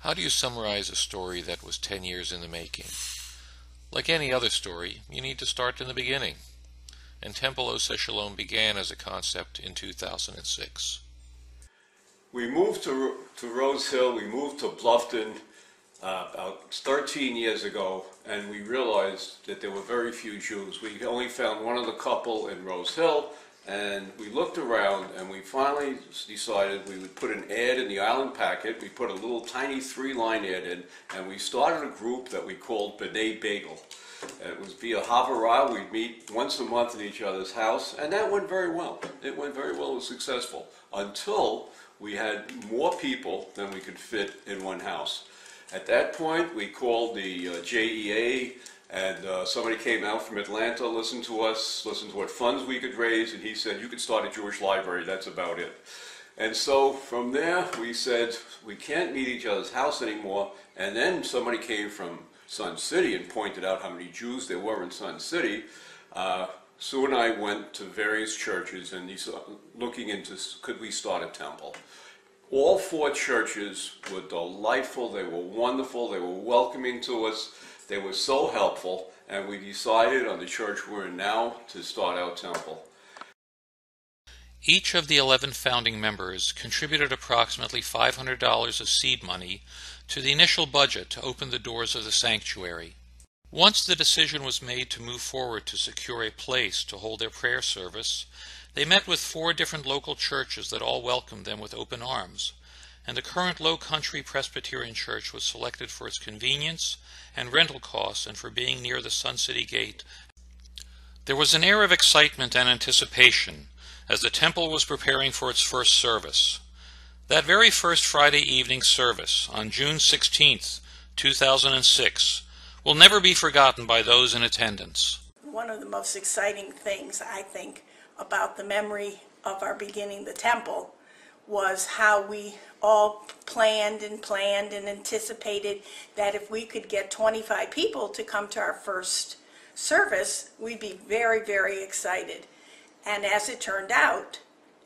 How do you summarize a story that was 10 years in the making? Like any other story, you need to start in the beginning. And Temple Oseh Shalom began as a concept in 2006. We moved to, to Rose Hill, we moved to Bluffton uh, about 13 years ago, and we realized that there were very few Jews. We only found one other couple in Rose Hill, and we looked around and we finally decided we would put an ad in the island packet. We put a little tiny three line ad in and we started a group that we called B'nai Bagel. It was via Havurah. We'd meet once a month in each other's house and that went very well. It went very well. It was successful until we had more people than we could fit in one house. At that point, we called the uh, JEA and uh, somebody came out from Atlanta, listened to us, listened to what funds we could raise, and he said, You could start a Jewish library, that's about it. And so from there, we said, We can't meet each other's house anymore. And then somebody came from Sun City and pointed out how many Jews there were in Sun City. Uh, Sue and I went to various churches and looking into could we start a temple. All four churches were delightful, they were wonderful, they were welcoming to us. They were so helpful, and we decided on the church we're in now to start our temple. Each of the 11 founding members contributed approximately $500 of seed money to the initial budget to open the doors of the sanctuary. Once the decision was made to move forward to secure a place to hold their prayer service, they met with four different local churches that all welcomed them with open arms and the current Low Country Presbyterian Church was selected for its convenience and rental costs and for being near the Sun City Gate. There was an air of excitement and anticipation as the temple was preparing for its first service. That very first Friday evening service on June 16, 2006, will never be forgotten by those in attendance. One of the most exciting things, I think, about the memory of our beginning the temple was how we all planned and planned and anticipated that if we could get 25 people to come to our first service, we'd be very, very excited. And as it turned out,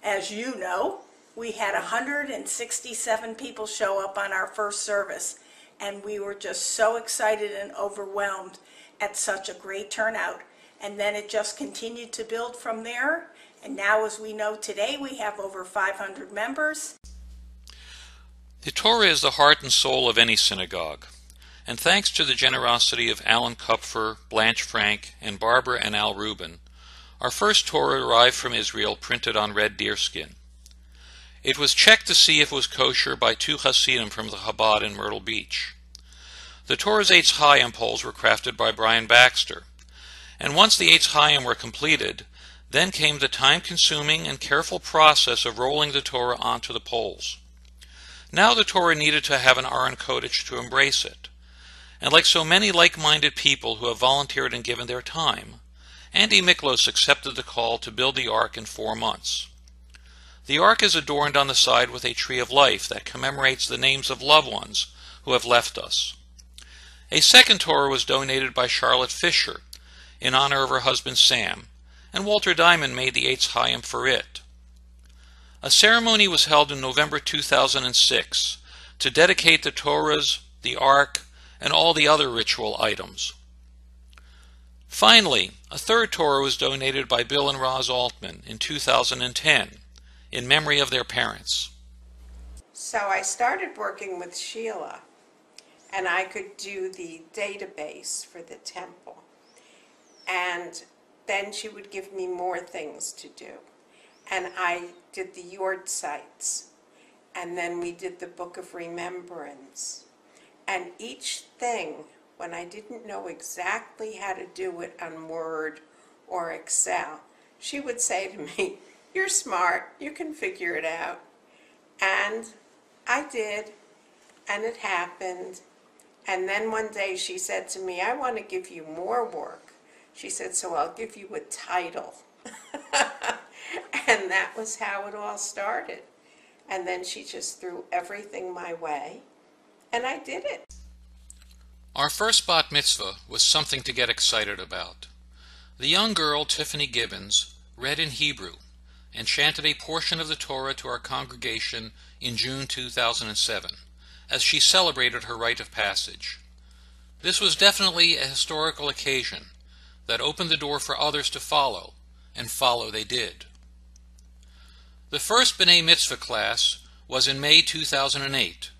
as you know, we had 167 people show up on our first service. And we were just so excited and overwhelmed at such a great turnout. And then it just continued to build from there. And now, as we know today, we have over 500 members. The Torah is the heart and soul of any synagogue. And thanks to the generosity of Alan Kupfer, Blanche Frank, and Barbara and Al Rubin, our first Torah arrived from Israel printed on red deerskin. It was checked to see if it was kosher by two Hasidim from the Chabad in Myrtle Beach. The Torah's Eitz Chaim poles were crafted by Brian Baxter, and once the Eitz Chaim were completed, then came the time-consuming and careful process of rolling the Torah onto the poles. Now the Torah needed to have an Aron Kodesh to embrace it. And like so many like-minded people who have volunteered and given their time, Andy Miklos accepted the call to build the Ark in four months. The Ark is adorned on the side with a tree of life that commemorates the names of loved ones who have left us. A second Torah was donated by Charlotte Fisher in honor of her husband Sam, and Walter Diamond made the Eitz Chaim for it. A ceremony was held in November 2006 to dedicate the Torahs, the Ark, and all the other ritual items. Finally, a third Torah was donated by Bill and Roz Altman in 2010 in memory of their parents. So I started working with Sheila, and I could do the database for the temple. And then she would give me more things to do. And I did the Yahrzeits. And then we did the Book of Remembrance. And each thing, when I didn't know exactly how to do it on Word or Excel, she would say to me, You're smart, you can figure it out. And I did, and it happened. And then one day she said to me, I want to give you more work. She said, so I'll give you a title. and that was how it all started. And then she just threw everything my way, and I did it. Our first bat mitzvah was something to get excited about. The young girl, Tiffany Gibbons, read in Hebrew and chanted a portion of the Torah to our congregation in June 2007, as she celebrated her rite of passage. This was definitely a historical occasion that opened the door for others to follow, and follow they did. The first B'nai Mitzvah class was in May 2008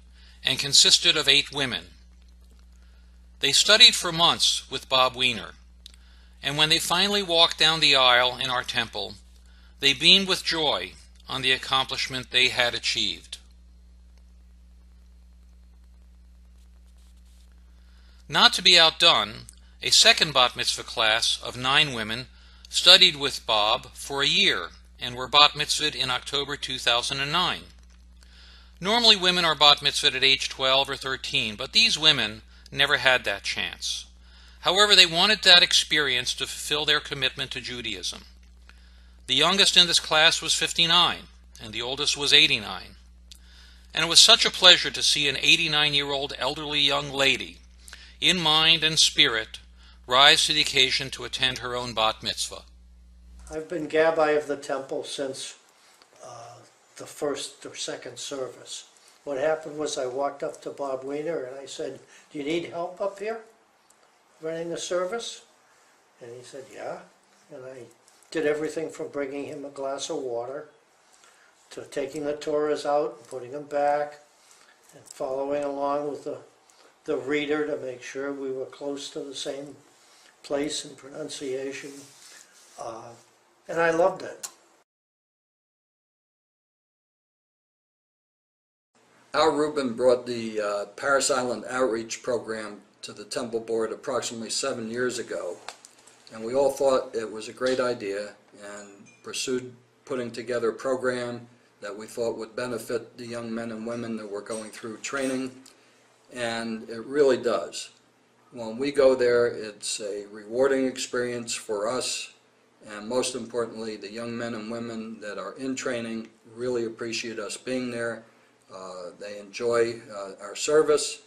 and consisted of eight women. They studied for months with Bob Weiner, and when they finally walked down the aisle in our temple, they beamed with joy on the accomplishment they had achieved. Not to be outdone, a second bat mitzvah class of nine women studied with Bob for a year and were bat mitzvahed in October 2009. Normally, women are bat mitzvahed at age 12 or 13, but these women never had that chance. However, they wanted that experience to fulfill their commitment to Judaism. The youngest in this class was 59, and the oldest was 89. And it was such a pleasure to see an 89 year old elderly young lady, in mind and spirit, rise to the occasion to attend her own bat mitzvah. I've been Gabbai of the temple since uh, the first or second service. What happened was I walked up to Bob Weiner and I said, Do you need help up here running the service? And he said, Yeah. And I did everything from bringing him a glass of water to taking the Torahs out and putting them back and following along with the, the reader to make sure we were close to the same place and pronunciation. Uh, and I loved it. Al Rubin brought the uh, Parris Island Outreach Program to the Temple Board approximately seven years ago, and we all thought it was a great idea and pursued putting together a program that we thought would benefit the young men and women that were going through training, and it really does. When we go there, it's a rewarding experience for us, and most importantly, the young men and women that are in training really appreciate us being there. Uh, They enjoy uh, our service,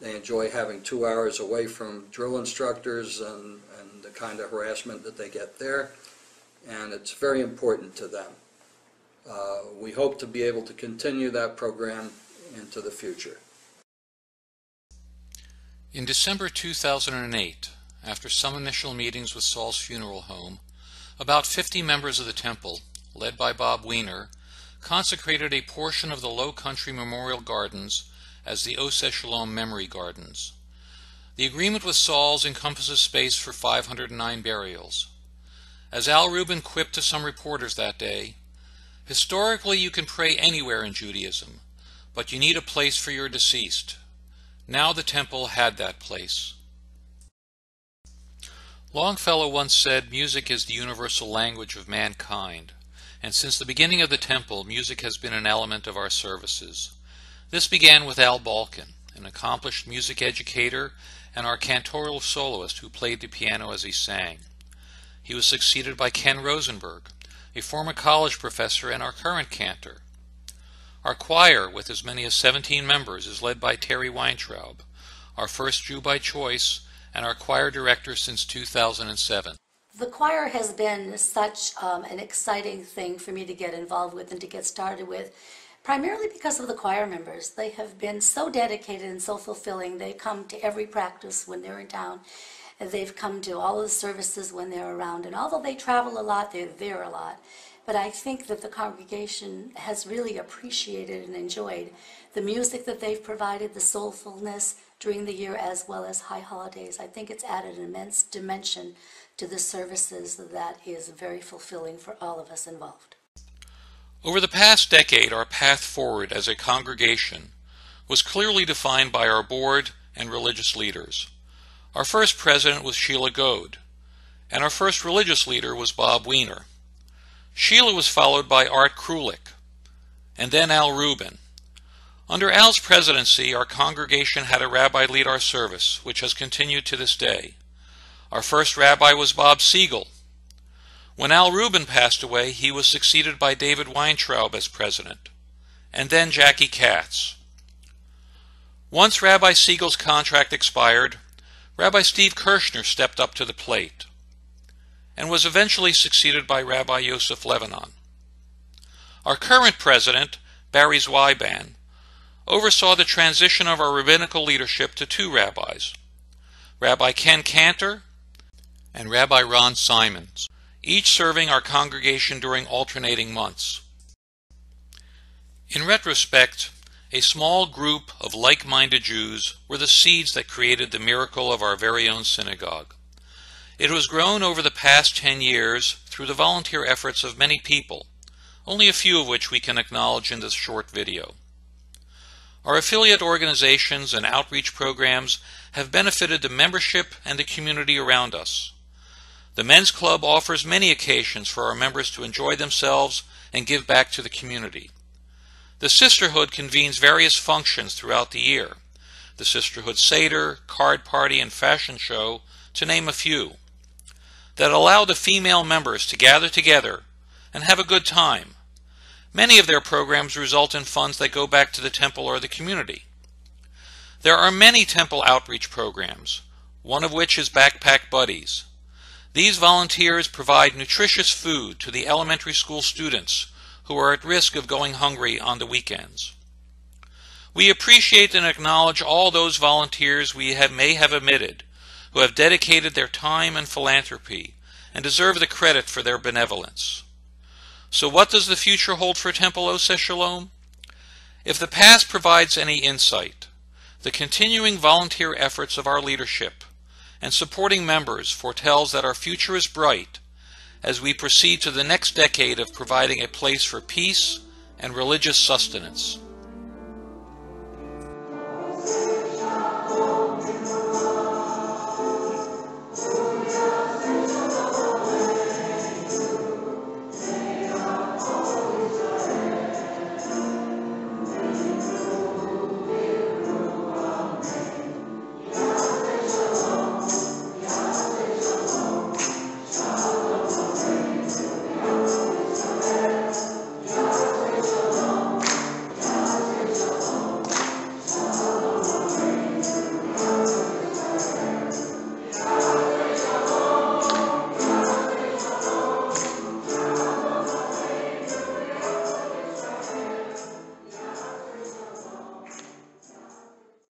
they enjoy having two hours away from drill instructors and, and the kind of harassment that they get there, and it's very important to them. Uh, We hope to be able to continue that program into the future. In December 2008, after some initial meetings with Saul's funeral home, about 50 members of the temple, led by Bob Weiner, consecrated a portion of the Low Country Memorial Gardens as the Oseh Shalom Memory Gardens. The agreement with Saul's encompasses space for 509 burials. As Al Rubin quipped to some reporters that day, historically you can pray anywhere in Judaism, but you need a place for your deceased. Now the temple had that place. Longfellow once said, Music is the universal language of mankind, and since the beginning of the temple, music has been an element of our services. This began with Al Balkin, an accomplished music educator and our cantorial soloist who played the piano as he sang. He was succeeded by Ken Rosenberg, a former college professor and our current cantor. Our choir, with as many as 17 members, is led by Terry Weintraub, our first Jew by choice and our choir director since 2007. The choir has been such um, an exciting thing for me to get involved with and to get started with, primarily because of the choir members. They have been so dedicated and so fulfilling. They come to every practice when they're in town. They've come to all of the services when they're around. And although they travel a lot, they're there a lot. But I think that the congregation has really appreciated and enjoyed the music that they've provided, the soulfulness during the year, as well as high holidays. I think it's added an immense dimension to the services that is very fulfilling for all of us involved. Over the past decade, our path forward as a congregation was clearly defined by our board and religious leaders. Our first president was Sheila Goad, and our first religious leader was Bob Weiner. Sheila was followed by Art Krulik, and then Al Rubin. Under Al's presidency, our congregation had a rabbi lead our service, which has continued to this day. Our first rabbi was Bob Siegel. When Al Rubin passed away, he was succeeded by David Weintraub as president, and then Jackie Katz. Once Rabbi Siegel's contract expired, Rabbi Steve Kirschner stepped up to the plate and was eventually succeeded by Rabbi Yosef Levanon. Our current president, Barry Zweiban, oversaw the transition of our rabbinical leadership to two rabbis, Rabbi Ken Cantor and Rabbi Ron Simons, each serving our congregation during alternating months. In retrospect, a small group of like-minded Jews were the seeds that created the miracle of our very own synagogue. It was grown over the past 10 years through the volunteer efforts of many people, only a few of which we can acknowledge in this short video. Our affiliate organizations and outreach programs have benefited the membership and the community around us. The Men's Club offers many occasions for our members to enjoy themselves and give back to the community. The Sisterhood convenes various functions throughout the year. The Sisterhood Seder, Card Party, and Fashion Show, to name a few, that allow the female members to gather together and have a good time Many of their programs result in funds that go back to the temple or the community. There are many temple outreach programs, one of which is Backpack Buddies. These volunteers provide nutritious food to the elementary school students who are at risk of going hungry on the weekends. We appreciate and acknowledge all those volunteers we have, may have omitted who have dedicated their time and philanthropy and deserve the credit for their benevolence. So what does the future hold for Temple Oseh Shalom? If the past provides any insight, the continuing volunteer efforts of our leadership and supporting members foretells that our future is bright as we proceed to the next decade of providing a place for peace and religious sustenance.